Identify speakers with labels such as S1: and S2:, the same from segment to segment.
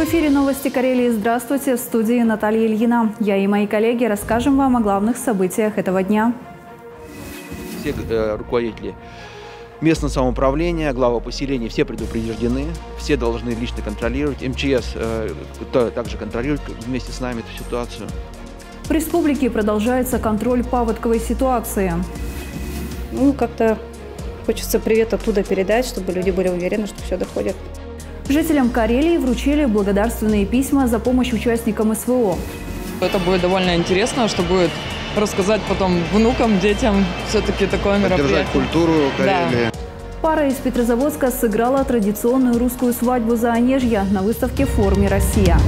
S1: В эфире новости Карелии. Здравствуйте. В студии Наталья Ильина. Я и мои коллеги расскажем вам о главных событиях этого дня.
S2: Все э, руководители местного самоуправления, глава поселений, все предупреждены, все должны лично контролировать. МЧС э, также контролирует вместе с нами эту ситуацию.
S1: В республике продолжается контроль паводковой ситуации.
S3: Ну, как-то хочется привет оттуда передать, чтобы люди были уверены, что все доходит.
S1: Жителям Карелии вручили благодарственные письма за помощь участникам СВО.
S4: Это будет довольно интересно, что будет рассказать потом внукам, детям все-таки такое мероприятие.
S2: Поддержать культуру Карелии. Да.
S1: Пара из Петрозаводска сыграла традиционную русскую свадьбу за Онежье на выставке форме «Россия».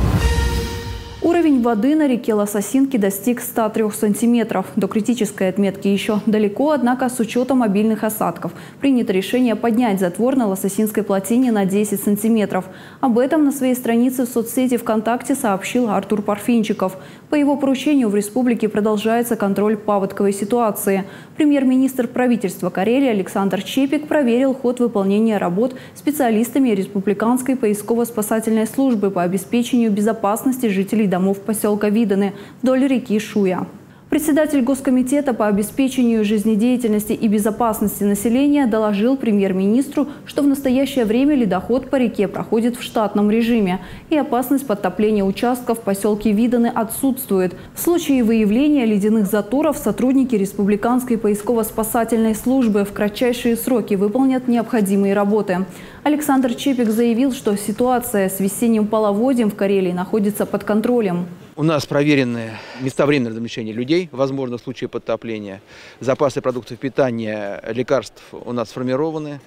S1: Уровень воды на реке Лососинки достиг 103 сантиметров. До критической отметки еще далеко, однако с учетом мобильных осадков принято решение поднять затвор на Лососинской плотине на 10 сантиметров. Об этом на своей странице в соцсети ВКонтакте сообщил Артур Парфинчиков. По его поручению в республике продолжается контроль паводковой ситуации. Премьер-министр правительства Карелии Александр Чепик проверил ход выполнения работ специалистами Республиканской поисково-спасательной службы по обеспечению безопасности жителей домов поселка Виданы вдоль реки Шуя. Председатель Госкомитета по обеспечению жизнедеятельности и безопасности населения доложил премьер-министру, что в настоящее время ледоход по реке проходит в штатном режиме и опасность подтопления участков в поселке Виданы отсутствует. В случае выявления ледяных заторов сотрудники Республиканской поисково-спасательной службы в кратчайшие сроки выполнят необходимые работы. Александр Чепик заявил, что ситуация с весенним половодьем в Карелии находится под контролем.
S2: У нас проверены места временного размещения людей, возможно, в случае подтопления. Запасы продуктов питания, лекарств у нас сформированы.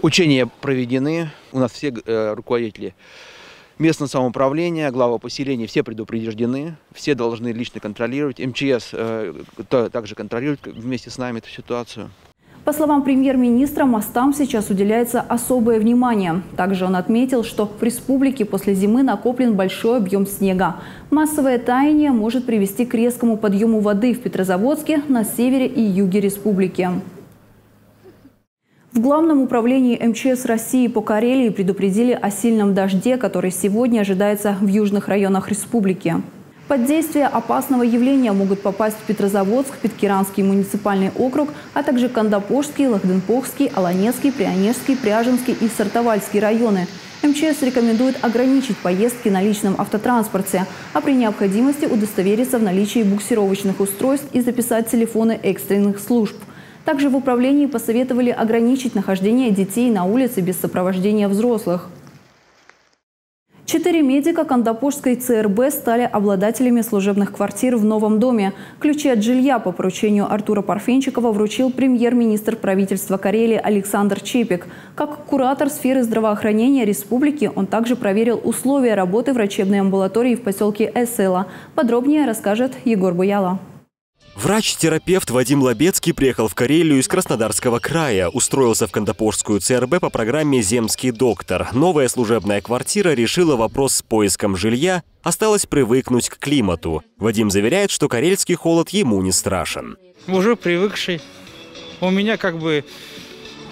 S2: Учения проведены. У нас все э, руководители местного самоуправления, глава поселения, все предупреждены, все должны лично контролировать. МЧС э, также контролирует вместе с нами эту ситуацию.
S1: По словам премьер-министра, мостам сейчас уделяется особое внимание. Также он отметил, что в республике после зимы накоплен большой объем снега. Массовое таяние может привести к резкому подъему воды в Петрозаводске, на севере и юге республики. В Главном управлении МЧС России по Карелии предупредили о сильном дожде, который сегодня ожидается в южных районах республики. Под действие опасного явления могут попасть в Петрозаводск, Питкиранский муниципальный округ, а также Кандапожский, Лахденпохский, Аланецкий, Прянежский, Пряженский и Сартовальский районы. МЧС рекомендует ограничить поездки на личном автотранспорте, а при необходимости удостовериться в наличии буксировочных устройств и записать телефоны экстренных служб. Также в управлении посоветовали ограничить нахождение детей на улице без сопровождения взрослых. Четыре медика Кандапурской ЦРБ стали обладателями служебных квартир в новом доме. Ключи от жилья по поручению Артура Парфенчикова вручил премьер-министр правительства Карелии Александр Чепик. Как куратор сферы здравоохранения республики он также проверил условия работы врачебной амбулатории в поселке Эссела. Подробнее расскажет Егор Буяла.
S5: Врач-терапевт Вадим Лобецкий приехал в Карелию из Краснодарского края, устроился в Кандапорскую ЦРБ по программе «Земский доктор». Новая служебная квартира решила вопрос с поиском жилья, осталось привыкнуть к климату. Вадим заверяет, что карельский холод ему не страшен.
S6: Уже привыкший. У меня как бы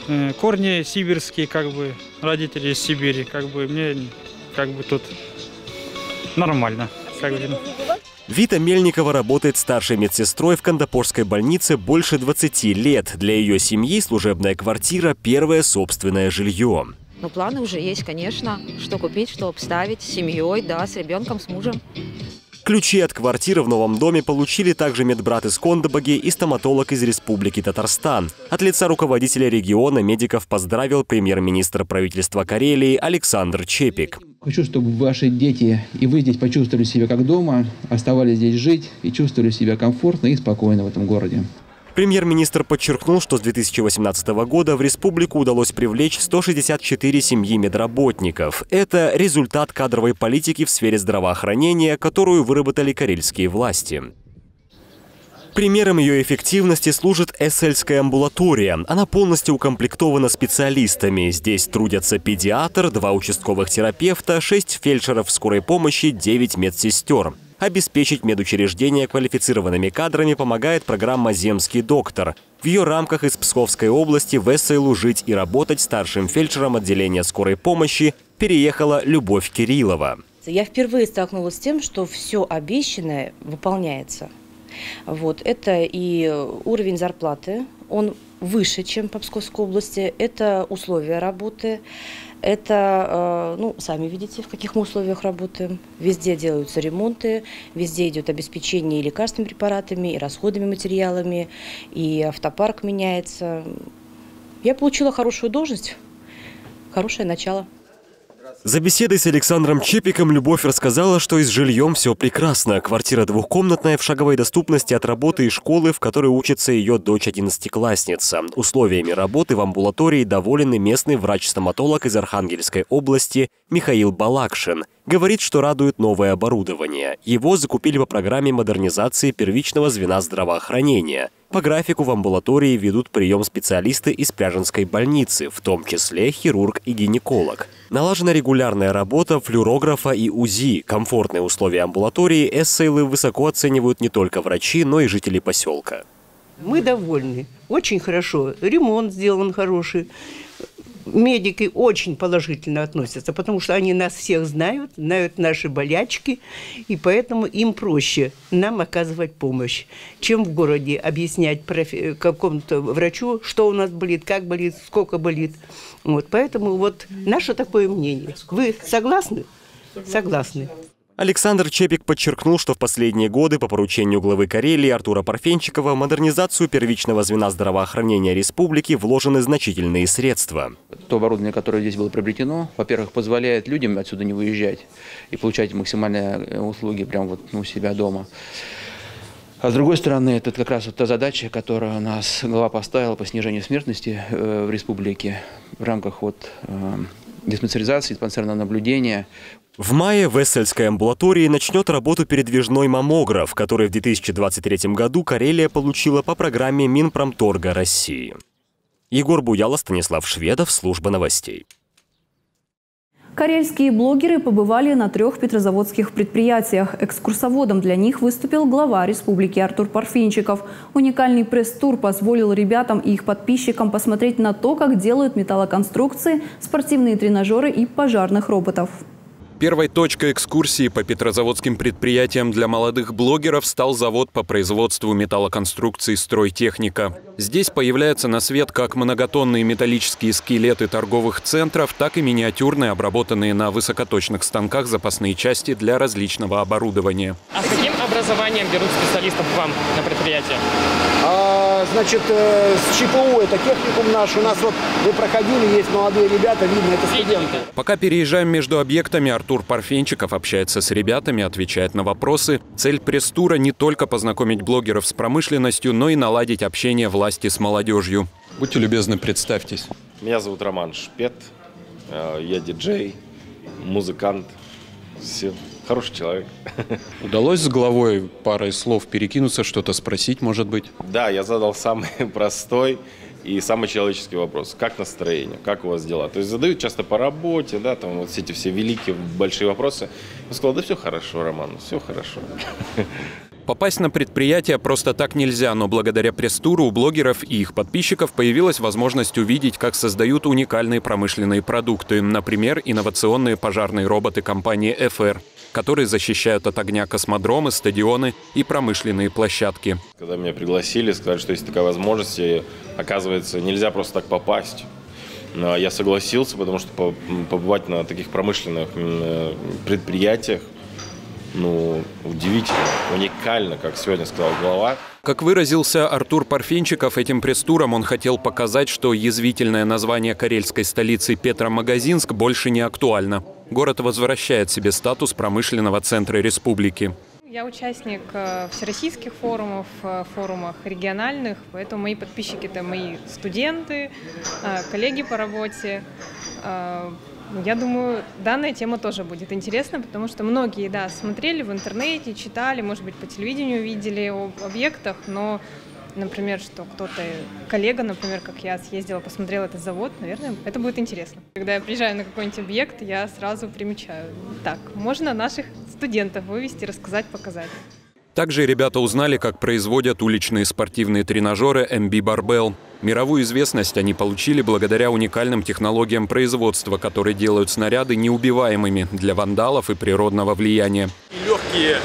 S6: э, корни сибирские, как бы родители из Сибири, как бы мне как бы тут нормально. Как бы.
S5: Вита Мельникова работает старшей медсестрой в Кандапорской больнице больше 20 лет. Для ее семьи служебная квартира – первое собственное жилье.
S7: Но планы уже есть, конечно, что купить, что обставить с семьей, да, с ребенком, с мужем.
S5: Ключи от квартиры в новом доме получили также медбрат из Кондабаги и стоматолог из Республики Татарстан. От лица руководителя региона медиков поздравил премьер-министр правительства Карелии Александр Чепик.
S8: Хочу, чтобы ваши дети и вы здесь почувствовали себя как дома, оставались здесь жить и чувствовали себя комфортно и спокойно в этом городе.
S5: Премьер-министр подчеркнул, что с 2018 года в республику удалось привлечь 164 семьи медработников. Это результат кадровой политики в сфере здравоохранения, которую выработали карельские власти. Примером ее эффективности служит Эссельская амбулатория. Она полностью укомплектована специалистами. Здесь трудятся педиатр, два участковых терапевта, шесть фельдшеров скорой помощи, девять медсестер. Обеспечить медучреждения квалифицированными кадрами помогает программа «Земский доктор». В ее рамках из Псковской области в Эссейлу жить и работать старшим фельдшером отделения скорой помощи переехала Любовь Кириллова.
S9: Я впервые столкнулась с тем, что все обещанное выполняется. Вот. Это и уровень зарплаты, он выше, чем по Псковской области, это условия работы, это, э, ну, сами видите, в каких мы условиях работаем. Везде делаются ремонты, везде идет обеспечение и лекарственными препаратами, и расходными материалами, и автопарк меняется. Я получила хорошую должность, хорошее начало.
S5: За беседой с Александром Чепиком Любовь рассказала, что и с жильем все прекрасно. Квартира двухкомнатная в шаговой доступности от работы и школы, в которой учится ее дочь одиннадцатиклассница. Условиями работы в амбулатории доволен и местный врач-стоматолог из Архангельской области Михаил Балакшин. Говорит, что радует новое оборудование. Его закупили по программе модернизации первичного звена здравоохранения – по графику в амбулатории ведут прием специалисты из Пряженской больницы, в том числе хирург и гинеколог. Налажена регулярная работа флюорографа и УЗИ. Комфортные условия амбулатории эссейлы высоко оценивают не только врачи, но и жители поселка.
S10: Мы довольны. Очень хорошо. Ремонт сделан хороший медики очень положительно относятся, потому что они нас всех знают, знают наши болячки, и поэтому им проще нам оказывать помощь, чем в городе объяснять профи- какому-то врачу, что у нас болит, как болит, сколько болит. Вот, поэтому вот наше такое мнение. Вы согласны? Согласны.
S5: Александр Чепик подчеркнул, что в последние годы по поручению главы Карелии Артура Парфенчикова в модернизацию первичного звена здравоохранения республики вложены значительные средства.
S2: То оборудование, которое здесь было приобретено, во-первых, позволяет людям отсюда не выезжать и получать максимальные э, услуги прямо вот у себя дома. А с другой стороны, это как раз вот та задача, которую у нас глава поставила по снижению смертности э, в республике в рамках вот, э, диспансеризации, диспансерного наблюдения.
S5: В мае в Эссельской амбулатории начнет работу передвижной маммограф, который в 2023 году Карелия получила по программе Минпромторга России. Егор Буяла, Станислав Шведов, служба новостей.
S1: Карельские блогеры побывали на трех петрозаводских предприятиях. Экскурсоводом для них выступил глава республики Артур Парфинчиков. Уникальный пресс-тур позволил ребятам и их подписчикам посмотреть на то, как делают металлоконструкции, спортивные тренажеры и пожарных роботов.
S11: Первой точкой экскурсии по петрозаводским предприятиям для молодых блогеров стал завод по производству металлоконструкций «Стройтехника». Здесь появляются на свет как многотонные металлические скелеты торговых центров, так и миниатюрные, обработанные на высокоточных станках запасные части для различного оборудования.
S12: А с каким образованием берут специалистов к вам на предприятие?
S13: Значит, э, с ЧПУ, это техникум наш. У нас вот вы проходили, есть молодые ребята, видно, это студенты.
S11: Пока переезжаем между объектами, Артур Парфенчиков общается с ребятами, отвечает на вопросы. Цель пресс-тура не только познакомить блогеров с промышленностью, но и наладить общение власти с молодежью.
S14: Будьте любезны, представьтесь.
S15: Меня зовут Роман Шпет, э, я диджей, музыкант, все. Хороший человек.
S14: Удалось с главой парой слов перекинуться, что-то спросить, может быть?
S15: Да, я задал самый простой и самый человеческий вопрос. Как настроение? Как у вас дела? То есть задают часто по работе, да, там вот эти все великие, большие вопросы. Я сказал, да все хорошо, Роман, все хорошо.
S11: Попасть на предприятие просто так нельзя, но благодаря пресс-туру у блогеров и их подписчиков появилась возможность увидеть, как создают уникальные промышленные продукты, например, инновационные пожарные роботы компании FR которые защищают от огня космодромы, стадионы и промышленные площадки.
S15: Когда меня пригласили, сказали, что есть такая возможность, и, оказывается, нельзя просто так попасть. Я согласился, потому что побывать на таких промышленных э, предприятиях, ну, удивительно, уникально, как сегодня сказал глава.
S11: Как выразился Артур Парфенчиков, этим пресс-туром он хотел показать, что язвительное название карельской столицы Петромагазинск больше не актуально. Город возвращает себе статус промышленного центра республики.
S16: Я участник э, всероссийских форумов, э, форумах региональных, поэтому мои подписчики – это мои студенты, э, коллеги по работе. Я думаю, данная тема тоже будет интересна, потому что многие, да, смотрели в интернете, читали, может быть, по телевидению видели об объектах, но например, что кто-то, коллега, например, как я, съездила, посмотрела этот завод, наверное, это будет интересно. Когда я приезжаю на какой-нибудь объект, я сразу примечаю. Так, можно наших студентов вывести, рассказать, показать.
S11: Также ребята узнали, как производят уличные спортивные тренажеры MB Barbell. Мировую известность они получили благодаря уникальным технологиям производства, которые делают снаряды неубиваемыми для вандалов и природного влияния.
S17: Легкие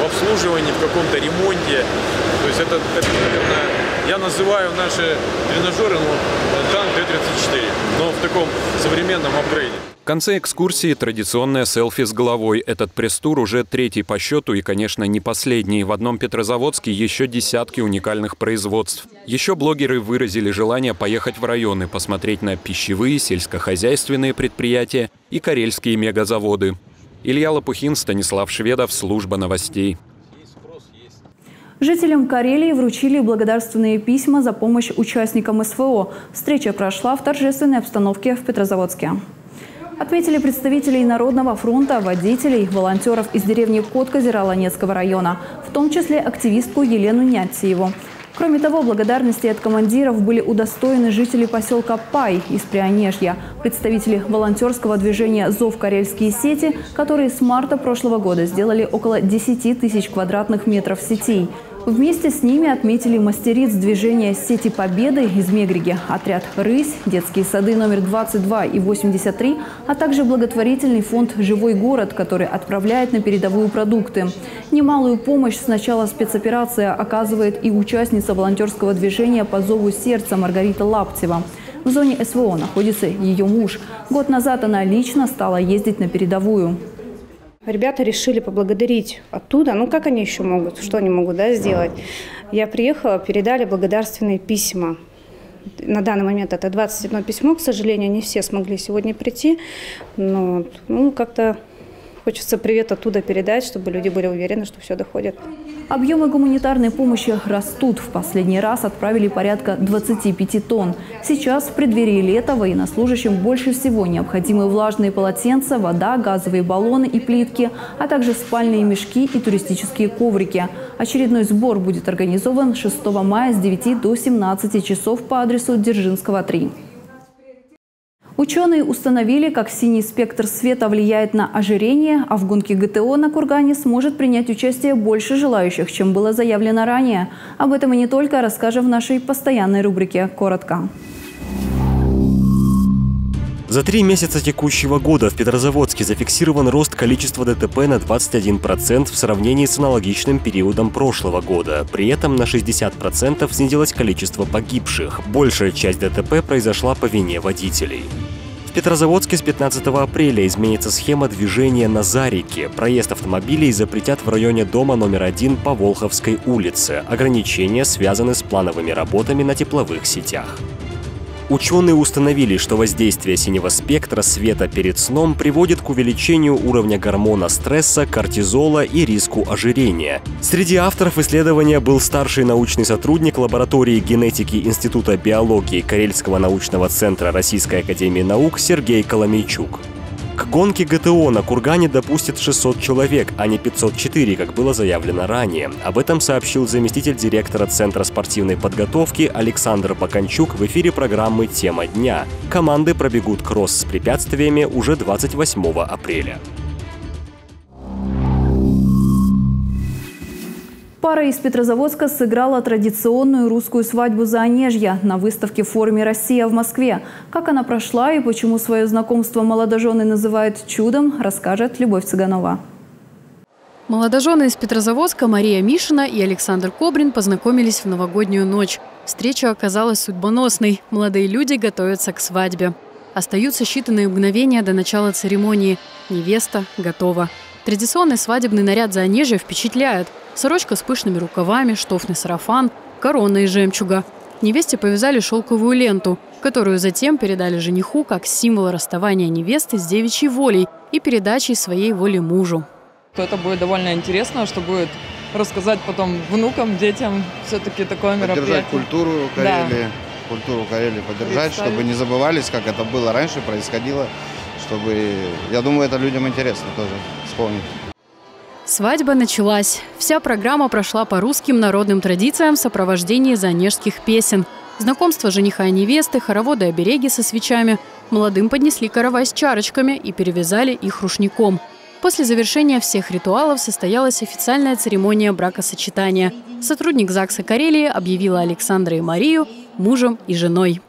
S17: в обслуживании, в каком-то ремонте. То есть это, это наверное, я называю наши тренажеры ну, Т-34, но в таком современном апгрейде.
S11: В конце экскурсии традиционная селфи с головой. Этот пресс-тур уже третий по счету и, конечно, не последний. В одном Петрозаводске еще десятки уникальных производств. Еще блогеры выразили желание поехать в районы, посмотреть на пищевые, сельскохозяйственные предприятия и карельские мегазаводы. Илья Лопухин, Станислав Шведов, Служба новостей.
S1: Жителям Карелии вручили благодарственные письма за помощь участникам СВО. Встреча прошла в торжественной обстановке в Петрозаводске. Отметили представителей Народного фронта, водителей, волонтеров из деревни Коткозера Ланецкого района, в том числе активистку Елену Нятьеву. Кроме того, благодарности от командиров были удостоены жители поселка Пай из Прионежья, представители волонтерского движения «Зов Карельские сети», которые с марта прошлого года сделали около 10 тысяч квадратных метров сетей – Вместе с ними отметили мастериц движения «Сети Победы» из Мегриги, отряд «Рысь», детские сады номер 22 и 83, а также благотворительный фонд «Живой город», который отправляет на передовую продукты. Немалую помощь с начала спецоперации оказывает и участница волонтерского движения по зову сердца Маргарита Лаптева. В зоне СВО находится ее муж. Год назад она лично стала ездить на передовую.
S3: Ребята решили поблагодарить оттуда. Ну, как они еще могут? Что они могут да, сделать? Я приехала, передали благодарственные письма. На данный момент это 21 письмо. К сожалению, не все смогли сегодня прийти. Но ну, как-то хочется привет оттуда передать, чтобы люди были уверены, что все доходит.
S1: Объемы гуманитарной помощи растут. В последний раз отправили порядка 25 тонн. Сейчас, в преддверии лета, военнослужащим больше всего необходимы влажные полотенца, вода, газовые баллоны и плитки, а также спальные мешки и туристические коврики. Очередной сбор будет организован 6 мая с 9 до 17 часов по адресу Дзержинского, 3. Ученые установили, как синий спектр света влияет на ожирение, а в гонке ГТО на Кургане сможет принять участие больше желающих, чем было заявлено ранее. Об этом и не только расскажем в нашей постоянной рубрике «Коротко».
S5: За три месяца текущего года в Петрозаводске зафиксирован рост количества ДТП на 21% в сравнении с аналогичным периодом прошлого года. При этом на 60% снизилось количество погибших. Большая часть ДТП произошла по вине водителей. В Петрозаводске с 15 апреля изменится схема движения на Зарике. Проезд автомобилей запретят в районе дома номер один по Волховской улице. Ограничения связаны с плановыми работами на тепловых сетях. Ученые установили, что воздействие синего спектра света перед сном приводит к увеличению уровня гормона стресса, кортизола и риску ожирения. Среди авторов исследования был старший научный сотрудник лаборатории генетики Института биологии Карельского научного центра Российской академии наук Сергей Коломейчук. К гонке ГТО на Кургане допустят 600 человек, а не 504, как было заявлено ранее. Об этом сообщил заместитель директора Центра спортивной подготовки Александр Баканчук в эфире программы «Тема дня». Команды пробегут кросс с препятствиями уже 28 апреля.
S1: Пара из Петрозаводска сыграла традиционную русскую свадьбу за Онежья на выставке в форуме «Россия» в Москве. Как она прошла и почему свое знакомство молодожены называют чудом, расскажет Любовь Цыганова.
S18: Молодожены из Петрозаводска Мария Мишина и Александр Кобрин познакомились в новогоднюю ночь. Встреча оказалась судьбоносной. Молодые люди готовятся к свадьбе. Остаются считанные мгновения до начала церемонии. Невеста готова. Традиционный свадебный наряд за Онежье впечатляет – Сорочка с пышными рукавами, штофный сарафан, корона из жемчуга. Невесте повязали шелковую ленту, которую затем передали жениху как символ расставания невесты с девичьей волей и передачей своей воли мужу.
S4: Это будет довольно интересно, что будет рассказать потом внукам, детям все-таки такое мероприятие.
S19: Поддержать культуру Карелии, да. культуру Карелии поддержать, чтобы не забывались, как это было раньше, происходило, чтобы, я думаю, это людям интересно тоже вспомнить.
S18: Свадьба началась. Вся программа прошла по русским народным традициям в сопровождении занежских песен. Знакомство жениха и невесты, хороводы обереги со свечами. Молодым поднесли каравай с чарочками и перевязали их рушником. После завершения всех ритуалов состоялась официальная церемония бракосочетания. Сотрудник ЗАГСа Карелии объявила Александра и Марию мужем и женой.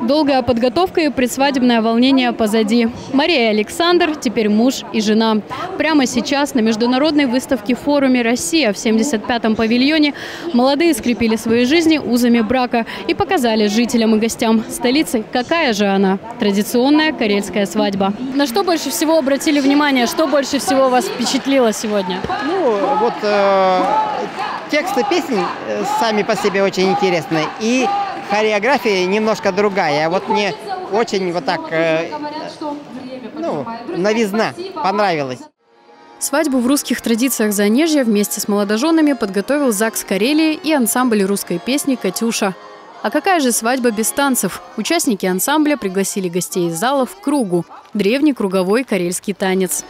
S18: Долгая подготовка и предсвадебное волнение позади. Мария и Александр теперь муж и жена. Прямо сейчас на международной выставке в форуме «Россия» в 75-м павильоне молодые скрепили свои жизни узами брака и показали жителям и гостям столицы, какая же она – традиционная карельская свадьба. На что больше всего обратили внимание, что больше всего вас впечатлило сегодня?
S20: Ну, вот э, тексты песен э, сами по себе очень интересные. И хореография немножко другая. Вот мне очень вот так, э, ну, новизна понравилась.
S18: Свадьбу в русских традициях Занежья вместе с молодоженами подготовил ЗАГС Карелии и ансамбль русской песни «Катюша». А какая же свадьба без танцев? Участники ансамбля пригласили гостей из зала в кругу – древний круговой карельский танец.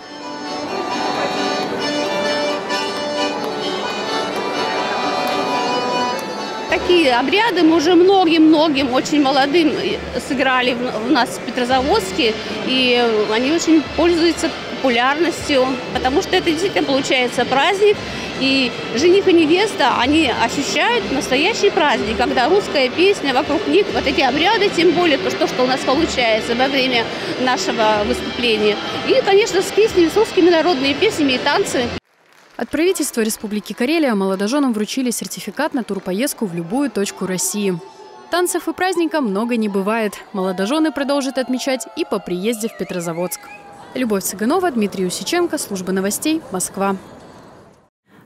S21: Такие обряды мы уже многим-многим, очень молодым сыграли у нас в Петрозаводске, и они очень пользуются популярностью, потому что это действительно получается праздник, и жених и невеста, они ощущают настоящий праздник, когда русская песня вокруг них, вот эти обряды, тем более то, что, что у нас получается во время нашего выступления. И, конечно, с песнями, с русскими народными песнями и танцы.
S18: От правительства Республики Карелия молодоженам вручили сертификат на турпоездку в любую точку России. Танцев и праздника много не бывает. Молодожены продолжат отмечать и по приезде в Петрозаводск. Любовь Цыганова, Дмитрий Усиченко, служба новостей, Москва.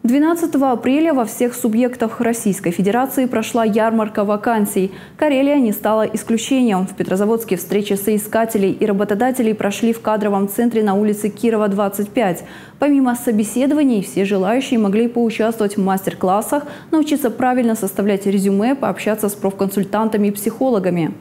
S1: 12 апреля во всех субъектах Российской Федерации прошла ярмарка вакансий. Карелия не стала исключением. В Петрозаводске встречи соискателей и работодателей прошли в кадровом центре на улице Кирова, 25. Помимо собеседований, все желающие могли поучаствовать в мастер-классах, научиться правильно составлять резюме, пообщаться с профконсультантами и психологами.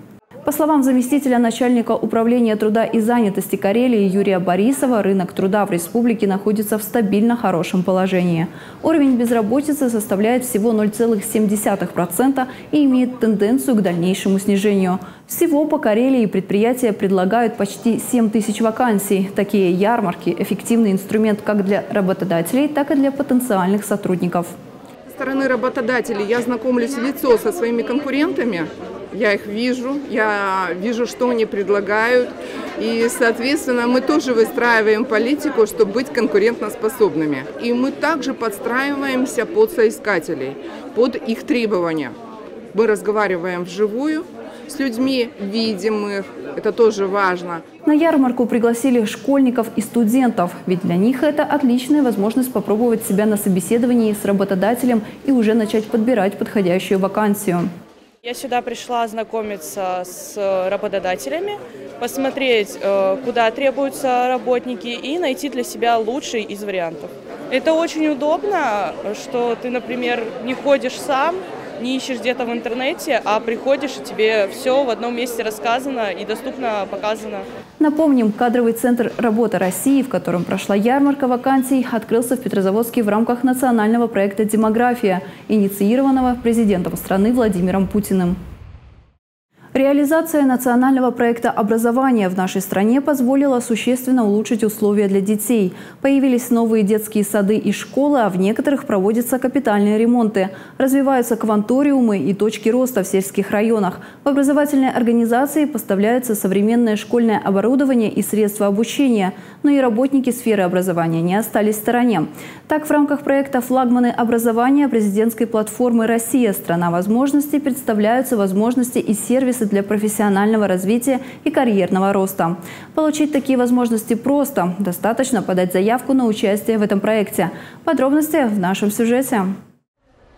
S1: По словам заместителя начальника управления труда и занятости Карелии Юрия Борисова, рынок труда в республике находится в стабильно хорошем положении. Уровень безработицы составляет всего 0,7% и имеет тенденцию к дальнейшему снижению. Всего по Карелии предприятия предлагают почти 7 тысяч вакансий. Такие ярмарки – эффективный инструмент как для работодателей, так и для потенциальных сотрудников.
S22: Со стороны работодателей я знакомлюсь в лицо со своими конкурентами, я их вижу, я вижу, что они предлагают. И, соответственно, мы тоже выстраиваем политику, чтобы быть конкурентоспособными. И мы также подстраиваемся под соискателей, под их требования. Мы разговариваем вживую с людьми, видим их, это тоже важно.
S1: На ярмарку пригласили школьников и студентов, ведь для них это отличная возможность попробовать себя на собеседовании с работодателем и уже начать подбирать подходящую вакансию.
S23: Я сюда пришла знакомиться с работодателями, посмотреть, э, куда требуются работники и найти для себя лучший из вариантов. Это очень удобно, что ты, например, не ходишь сам, не ищешь где-то в интернете, а приходишь, и тебе все в одном месте рассказано и доступно показано.
S1: Напомним, кадровый центр работы России, в котором прошла ярмарка вакансий, открылся в Петрозаводске в рамках национального проекта «Демография», инициированного президентом страны Владимиром Путиным. Реализация национального проекта образования в нашей стране позволила существенно улучшить условия для детей. Появились новые детские сады и школы, а в некоторых проводятся капитальные ремонты. Развиваются кванториумы и точки роста в сельских районах. В образовательной организации поставляется современное школьное оборудование и средства обучения. Но и работники сферы образования не остались в стороне. Так, в рамках проекта «Флагманы образования» президентской платформы «Россия. Страна возможностей» представляются возможности и сервисы сервисы для профессионального развития и карьерного роста. Получить такие возможности просто. Достаточно подать заявку на участие в этом проекте. Подробности в нашем сюжете.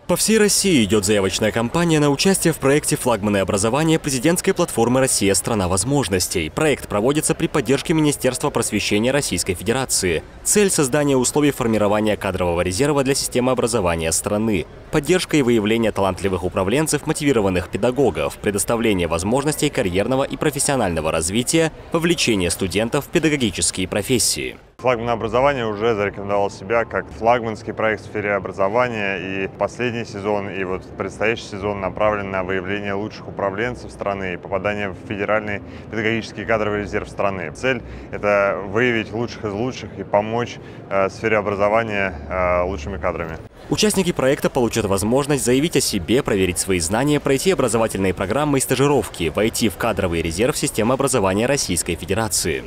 S5: По всей России идет заявочная кампания на участие в проекте «Флагманы образования» президентской платформы «Россия – страна возможностей». Проект проводится при поддержке Министерства просвещения Российской Федерации. Цель – создания условий формирования кадрового резерва для системы образования страны, поддержка и выявление талантливых управленцев, мотивированных педагогов, предоставление возможностей карьерного и профессионального развития, вовлечение студентов в педагогические профессии.
S24: Флагман образования уже зарекомендовал себя как флагманский проект в сфере образования. И последний сезон, и вот предстоящий сезон направлен на выявление лучших управленцев страны и попадание в федеральный педагогический кадровый резерв страны. Цель – это выявить лучших из лучших и помочь э, сфере образования э, лучшими кадрами.
S5: Участники проекта получат возможность заявить о себе, проверить свои знания, пройти образовательные программы и стажировки, войти в кадровый резерв системы образования Российской Федерации.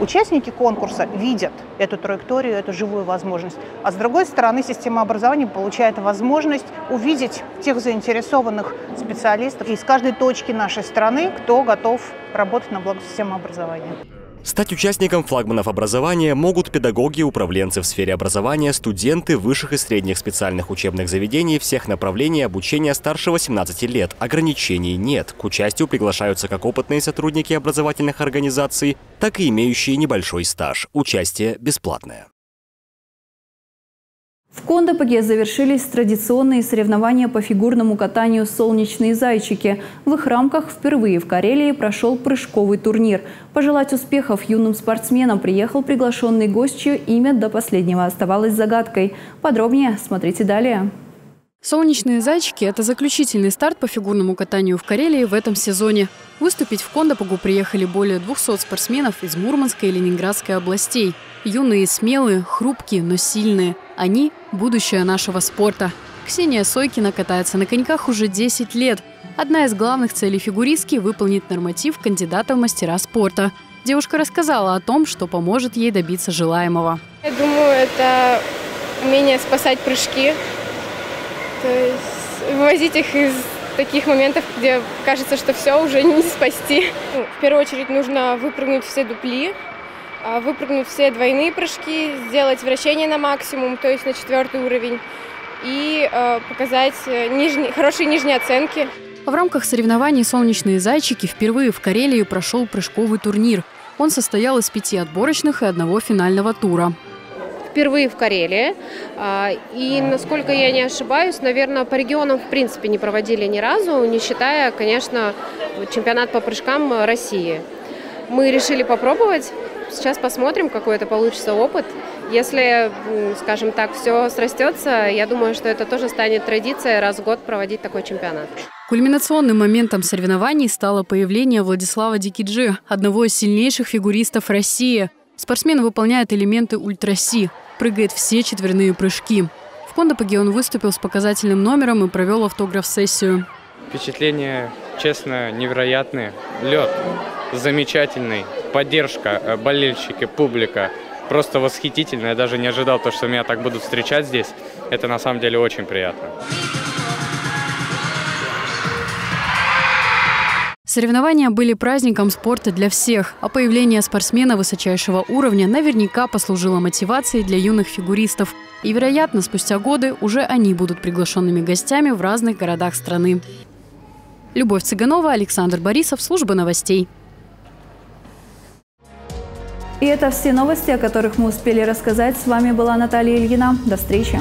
S25: Участники конкурса видят эту траекторию, эту живую возможность. А с другой стороны, система образования получает возможность увидеть тех заинтересованных специалистов из каждой точки нашей страны, кто готов работать на благо системы образования.
S5: Стать участником флагманов образования могут педагоги, управленцы в сфере образования, студенты высших и средних специальных учебных заведений всех направлений обучения старше 18 лет. Ограничений нет. К участию приглашаются как опытные сотрудники образовательных организаций, так и имеющие небольшой стаж. Участие бесплатное.
S1: В Кондопаге завершились традиционные соревнования по фигурному катанию «Солнечные зайчики». В их рамках впервые в Карелии прошел прыжковый турнир. Пожелать успехов юным спортсменам приехал приглашенный гость, чье имя до последнего оставалось загадкой. Подробнее смотрите далее.
S18: Солнечные зайчики – это заключительный старт по фигурному катанию в Карелии в этом сезоне. Выступить в Кондопогу приехали более 200 спортсменов из Мурманской и Ленинградской областей. Юные, смелые, хрупкие, но сильные. Они – будущее нашего спорта. Ксения Сойкина катается на коньках уже 10 лет. Одна из главных целей фигуристки – выполнить норматив кандидата в мастера спорта. Девушка рассказала о том, что поможет ей добиться желаемого.
S26: Я думаю, это умение спасать прыжки, то есть вывозить их из таких моментов, где кажется, что все уже не спасти. Ну, в первую очередь нужно выпрыгнуть все дупли, выпрыгнуть все двойные прыжки, сделать вращение на максимум, то есть на четвертый уровень, и э, показать э, нижние, хорошие нижние оценки.
S18: В рамках соревнований «Солнечные зайчики» впервые в Карелии прошел прыжковый турнир. Он состоял из пяти отборочных и одного финального тура
S27: впервые в Карелии. А, и, насколько я не ошибаюсь, наверное, по регионам в принципе не проводили ни разу, не считая, конечно, чемпионат по прыжкам России. Мы решили попробовать. Сейчас посмотрим, какой это получится опыт. Если, скажем так, все срастется, я думаю, что это тоже станет традицией раз в год проводить такой чемпионат.
S18: Кульминационным моментом соревнований стало появление Владислава Дикиджи, одного из сильнейших фигуристов России. Спортсмен выполняет элементы ультраси, прыгает все четверные прыжки. В Кондопаге он выступил с показательным номером и провел автограф-сессию.
S28: Впечатления, честно, невероятные. Лед замечательный, поддержка, э, болельщики, публика. Просто восхитительно. Я даже не ожидал то, что меня так будут встречать здесь. Это на самом деле очень приятно.
S18: Соревнования были праздником спорта для всех, а появление спортсмена высочайшего уровня наверняка послужило мотивацией для юных фигуристов. И, вероятно, спустя годы уже они будут приглашенными гостями в разных городах страны. Любовь Цыганова, Александр Борисов, Служба новостей.
S1: И это все новости, о которых мы успели рассказать. С вами была Наталья Ильина. До встречи.